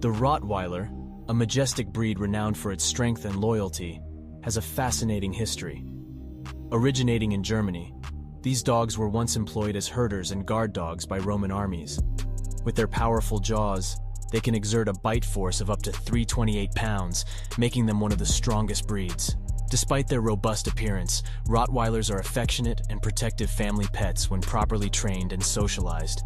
The Rottweiler, a majestic breed renowned for its strength and loyalty, has a fascinating history. Originating in Germany, these dogs were once employed as herders and guard dogs by Roman armies. With their powerful jaws, they can exert a bite force of up to 328 pounds, making them one of the strongest breeds. Despite their robust appearance, Rottweilers are affectionate and protective family pets when properly trained and socialized.